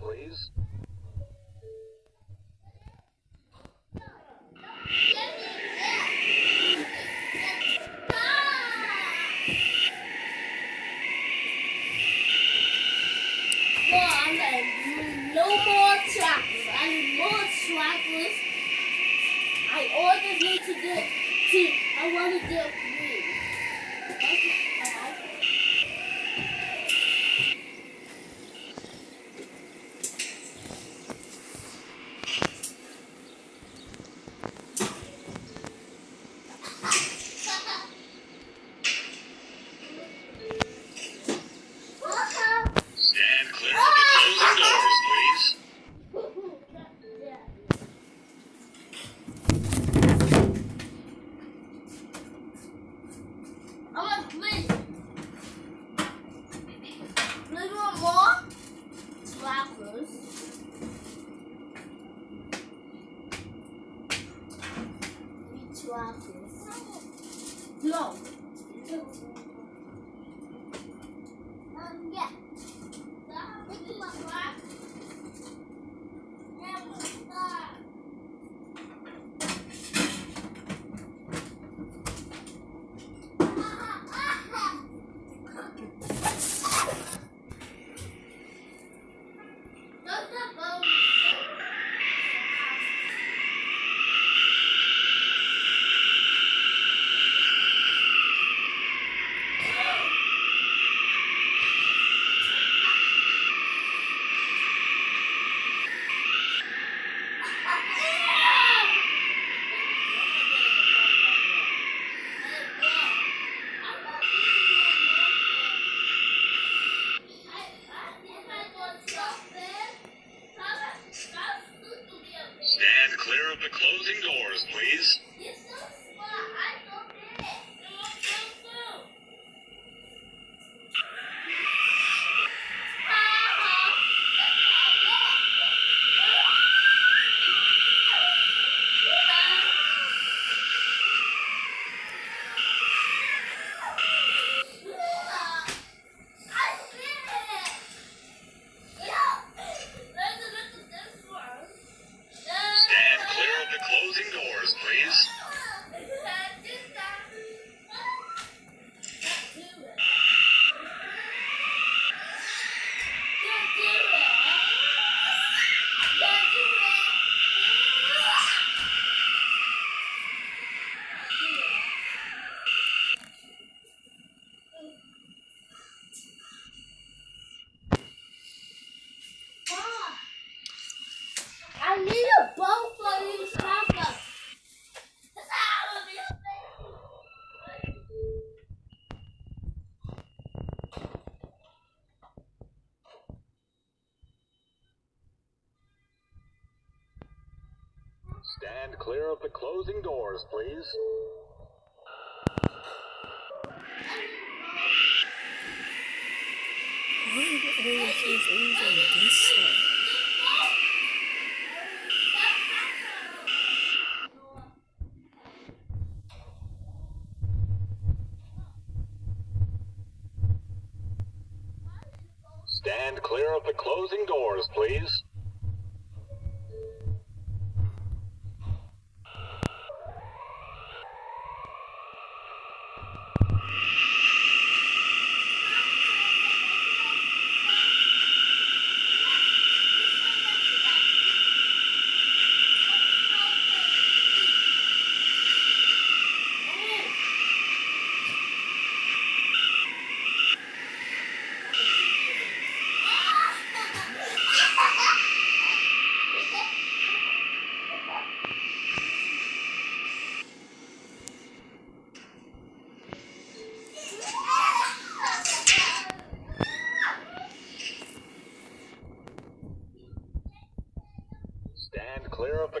please. Stand clear of the closing doors, please. Stand clear of the closing doors, please. Stand clear of the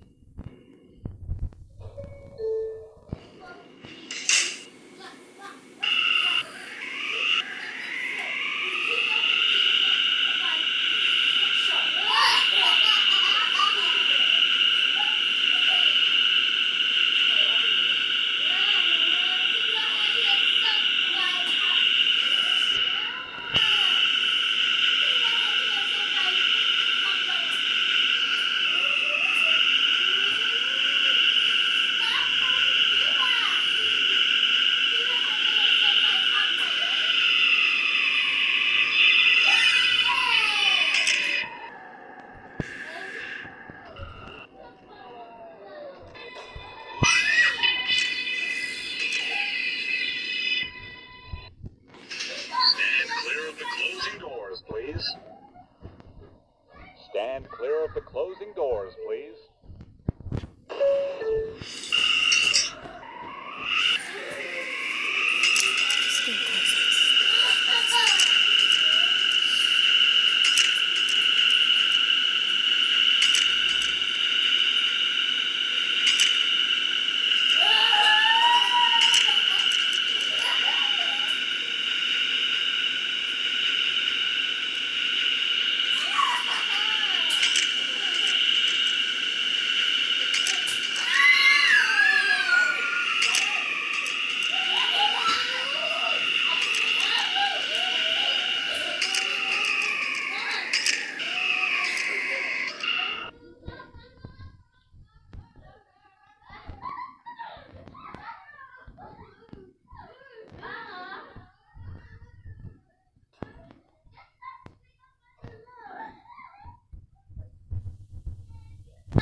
Doors. Stand clear of the closing doors, please.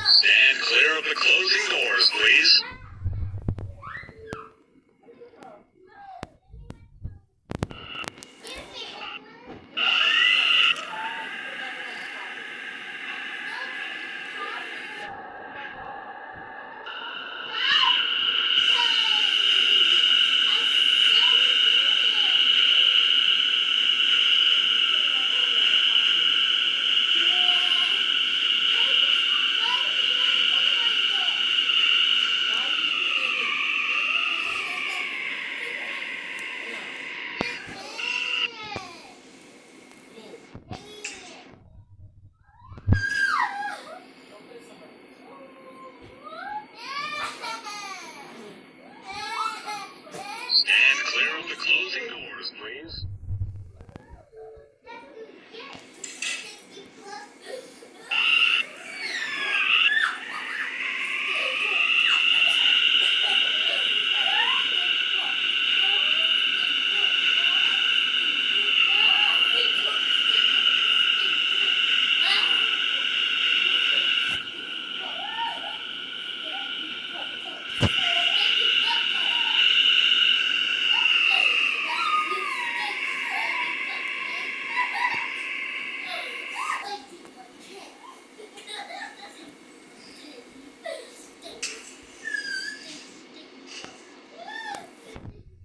Stand clear of the closing doors, please. Stand clear of the closing doors, please.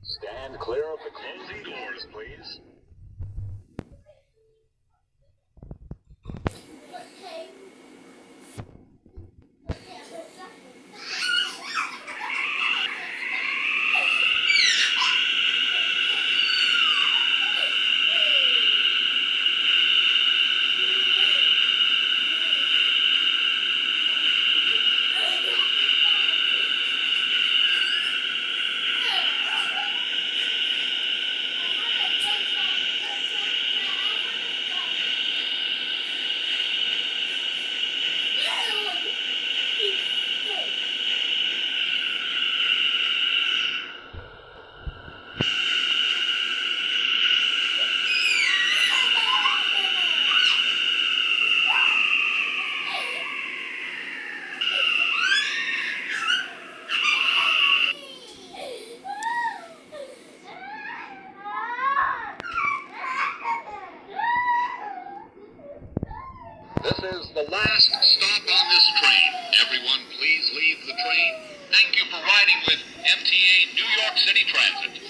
Stand clear of the closing doors, please. This is the last stop on this train. Everyone, please leave the train. Thank you for riding with MTA New York City Transit.